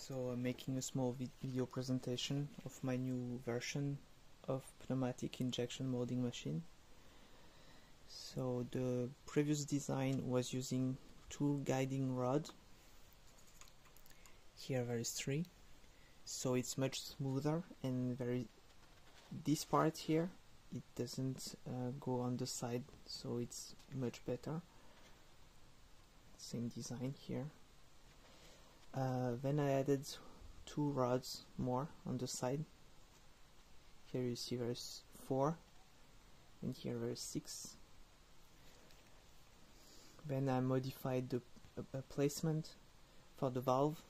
So I'm making a small video presentation of my new version of pneumatic injection molding machine. So the previous design was using two guiding rod. Here there is three. So it's much smoother and very this part here it doesn't uh, go on the side so it's much better same design here uh, then I added two rods more on the side. Here you see there's four and here there's six. Then I modified the uh, placement for the valve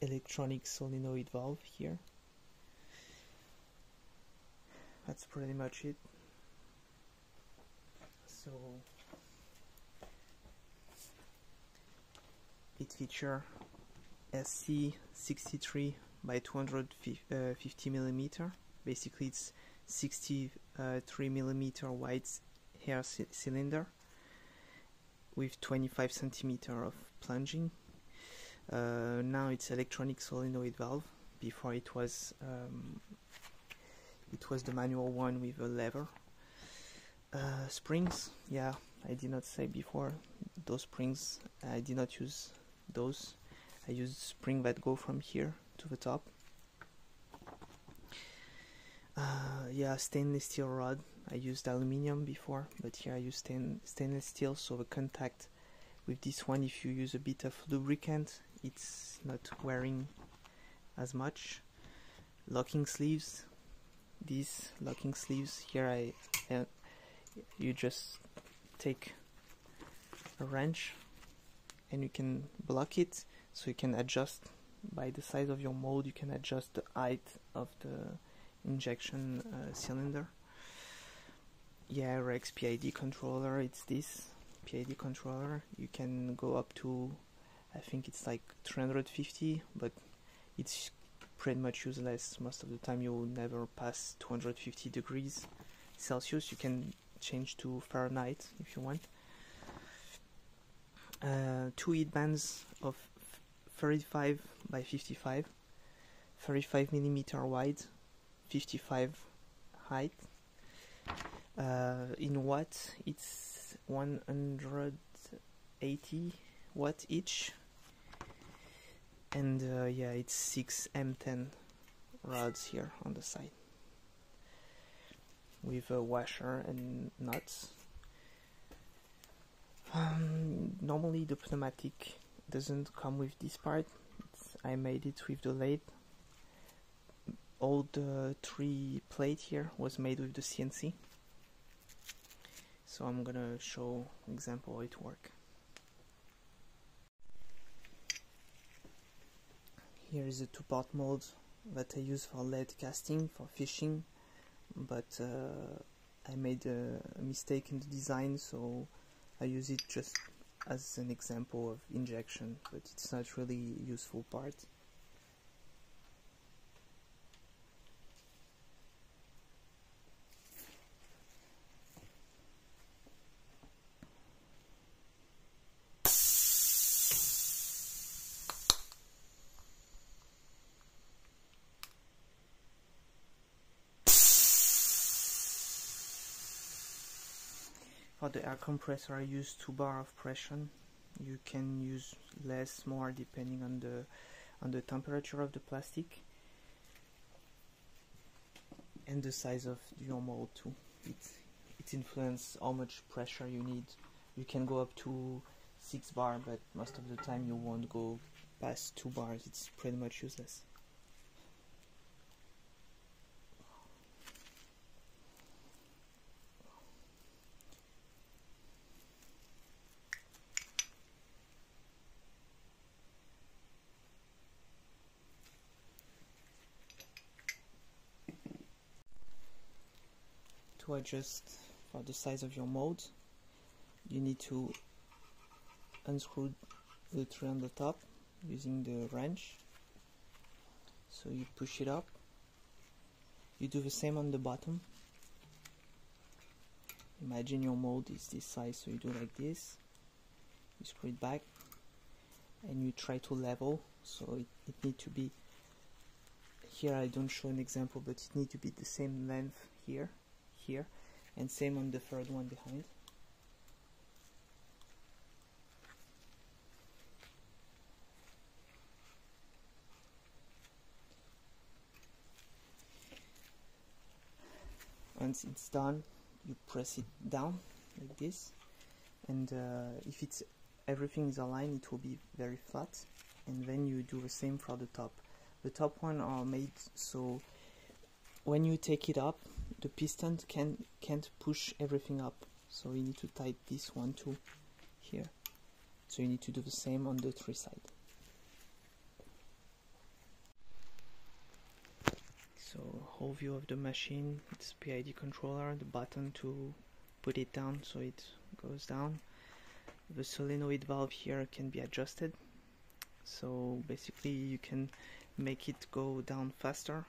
electronic solenoid valve here. That's pretty much it. So it feature SC63 by 250 millimeter. Basically it's 63 millimeter wide air cylinder with 25 centimeter of plunging. Uh, now it's electronic solenoid valve. Before it was um, it was the manual one with a lever. Uh, springs yeah I did not say before. Those springs I did not use those I used spring that go from here to the top. Uh, yeah stainless steel rod. I used aluminium before but here I use stain stainless steel so the contact with this one if you use a bit of lubricant it's not wearing as much. Locking sleeves these locking sleeves here I uh, you just take a wrench and you can block it so you can adjust by the size of your mold you can adjust the height of the injection uh, cylinder. Yeah Rex PID controller it's this PID controller. You can go up to I think it's like 350 but it's pretty much useless. Most of the time you will never pass 250 degrees Celsius. You can change to Fahrenheit if you want. Uh, two heat bands of 35 by 55 35 millimeter wide 55 height. Uh, in watt it's 180 watt each. And uh, yeah it's 6 M10 rods here on the side with a washer and nuts. Um, normally the pneumatic doesn't come with this part. It's, I made it with the lathe. All the three plate here was made with the CNC so I'm gonna show example it work. Here is a two-part mold that I use for lead casting for fishing but uh, I made a mistake in the design so I use it just as an example of injection but it's not really useful part For the air compressor I use 2 bar of pressure. You can use less, more depending on the on the temperature of the plastic and the size of your mold too. It it influences how much pressure you need. You can go up to 6 bar but most of the time you won't go past 2 bars. It's pretty much useless. To adjust for the size of your mold you need to unscrew the tree on the top using the wrench. So you push it up. You do the same on the bottom. Imagine your mold is this size so you do like this. You screw it back and you try to level. So it, it need to be here I don't show an example but it need to be the same length here here and same on the third one behind. Once it's done you press it down like this and uh, if it's everything is aligned it will be very flat and then you do the same for the top. The top one are made so when you take it up the piston can can't push everything up. So you need to tighten this one too here. So you need to do the same on the three side. So whole view of the machine it's PID controller the button to put it down so it goes down. The solenoid valve here can be adjusted. So basically you can make it go down faster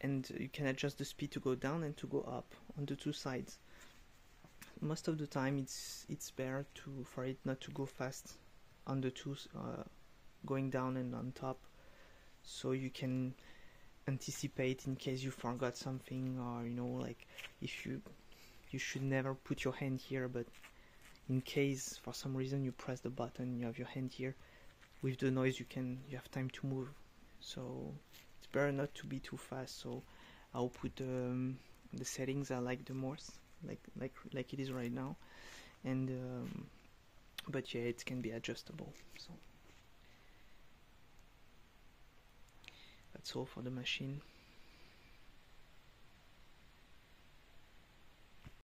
and you can adjust the speed to go down and to go up on the two sides. Most of the time it's it's better to for it not to go fast on the two uh, going down and on top. So you can anticipate in case you forgot something or you know like if you you should never put your hand here but in case for some reason you press the button you have your hand here with the noise you can you have time to move. So better not to be too fast so I'll put um, the settings I like the most like like like it is right now. And um, but yeah it can be adjustable so. That's all for the machine